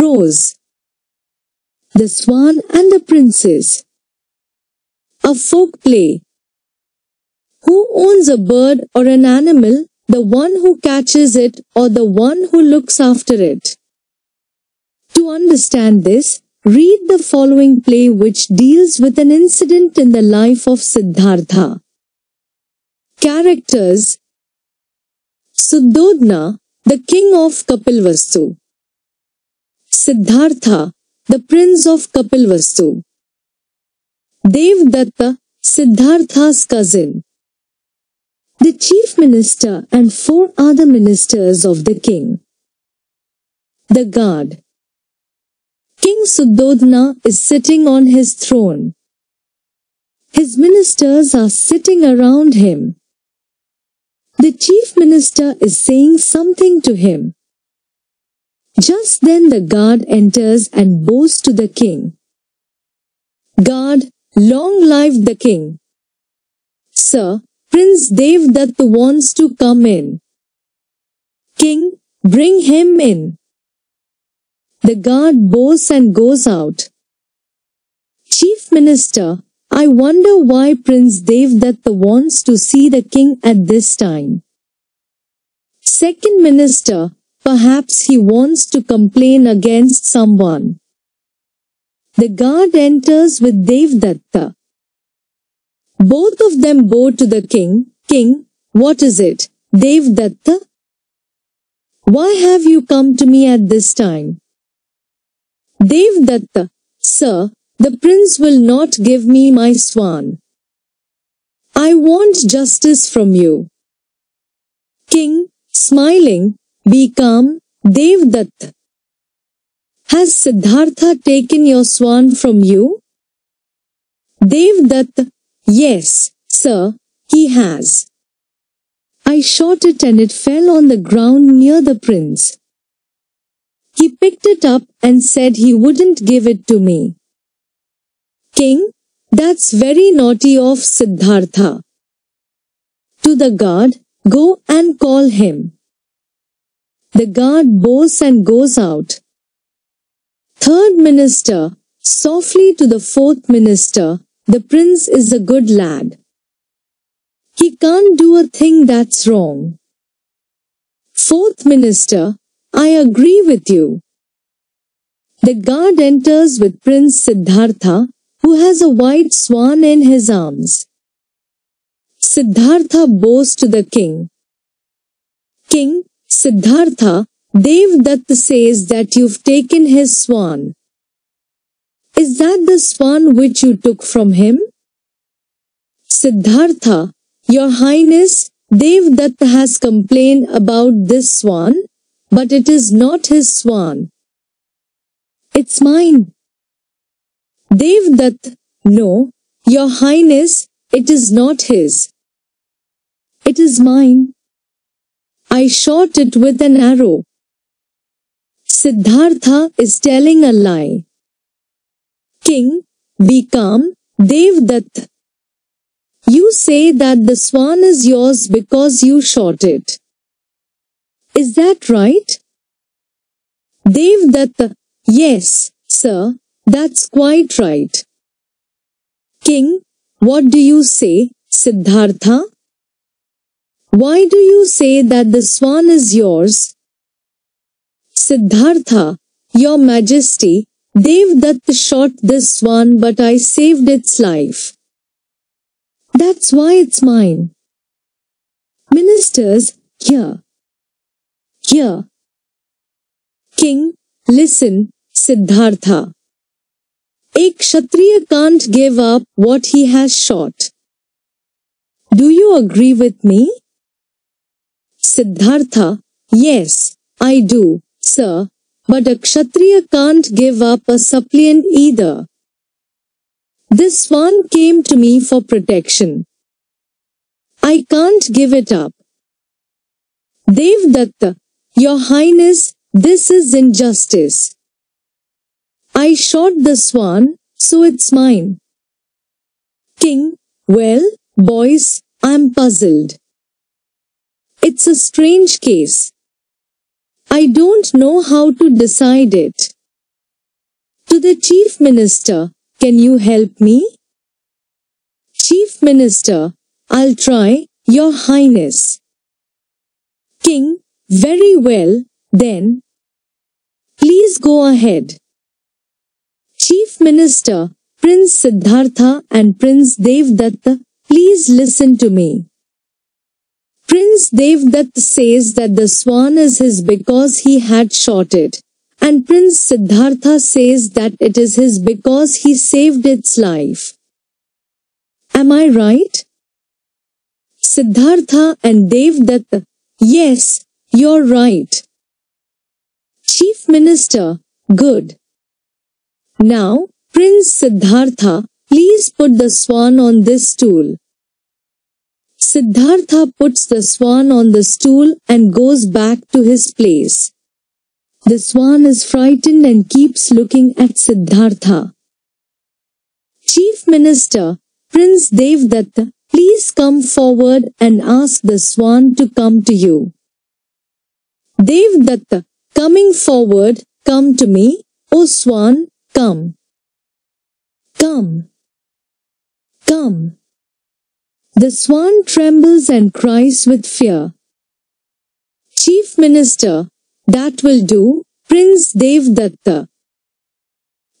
Prose The Swan and the Princess A folk play Who owns a bird or an animal, the one who catches it or the one who looks after it? To understand this, read the following play which deals with an incident in the life of Siddhartha. Characters Suddhodana, the king of Kapilvastu. Siddhartha, the prince of Kapilvastu. Devdatta, Siddhartha's cousin. The chief minister and four other ministers of the king. The guard. King Suddhodana is sitting on his throne. His ministers are sitting around him. The chief minister is saying something to him. Just then the guard enters and bows to the king. Guard, long live the king. Sir, Prince Devdatta wants to come in. King, bring him in. The guard bows and goes out. Chief Minister, I wonder why Prince Devdatta wants to see the king at this time. Second Minister, perhaps he wants to complain against someone. The guard enters with Devdatta. Both of them bow to the king. King, what is it? Devdatta? Why have you come to me at this time? Devdatta, sir, the prince will not give me my swan. I want justice from you. King, smiling, be calm, Devdatta. Has Siddhartha taken your swan from you? Devdatta, yes, sir, he has. I shot it and it fell on the ground near the prince. He picked it up and said he wouldn't give it to me. King, that's very naughty of Siddhartha. To the guard, go and call him. The guard bows and goes out. Third minister, softly to the fourth minister, the prince is a good lad. He can't do a thing that's wrong. Fourth minister, I agree with you. The guard enters with Prince Siddhartha, who has a white swan in his arms. Siddhartha bows to the king. King Siddhartha, Devdatta says that you've taken his swan. Is that the swan which you took from him? Siddhartha, your highness, Devdatta has complained about this swan but it is not his swan. It's mine. Devdutt, no, your highness, it is not his. It is mine. I shot it with an arrow. Siddhartha is telling a lie. King, be calm, Devdutt. You say that the swan is yours because you shot it. Is that right? Devdatta, yes, sir, that's quite right. King, what do you say, Siddhartha? Why do you say that the swan is yours? Siddhartha, your majesty, Devdatta shot this swan but I saved its life. That's why it's mine. Ministers, here, here. King, listen, Siddhartha. A Kshatriya can't give up what he has shot. Do you agree with me? Siddhartha, yes, I do, sir, but a Kshatriya can't give up a suppliant either. This swan came to me for protection. I can't give it up. Devdatta, your Highness, this is injustice. I shot the swan, so it's mine. King, well, boys, I'm puzzled. It's a strange case. I don't know how to decide it. To the Chief Minister, can you help me? Chief Minister, I'll try, Your Highness. King, very well, then. Please go ahead. Chief Minister, Prince Siddhartha and Prince Devdatta, please listen to me. Prince Devdatta says that the swan is his because he had shot it. And Prince Siddhartha says that it is his because he saved its life. Am I right? Siddhartha and Devdatta, yes, you're right. Chief Minister, good. Now, Prince Siddhartha, please put the swan on this stool. Siddhartha puts the swan on the stool and goes back to his place. The swan is frightened and keeps looking at Siddhartha. Chief Minister, Prince Devdatta, please come forward and ask the swan to come to you. Devdatta, coming forward, come to me, O swan, come. Come. Come. The swan trembles and cries with fear. Chief Minister, that will do, Prince Devdatta.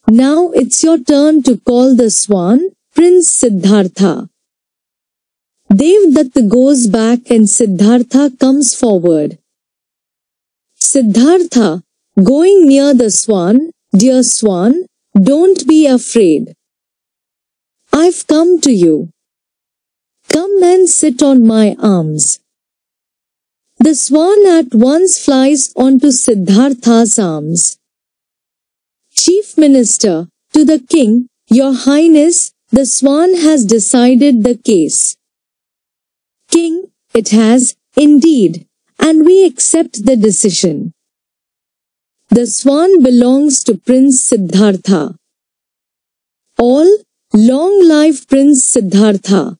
Now it's your turn to call the swan, Prince Siddhartha. Devdatta goes back and Siddhartha comes forward. Siddhartha, going near the swan, dear swan, don't be afraid. I've come to you. Come and sit on my arms. The swan at once flies onto Siddhartha's arms. Chief Minister, to the king, Your Highness, the swan has decided the case. King, it has, indeed, and we accept the decision. The swan belongs to Prince Siddhartha. All, long live Prince Siddhartha.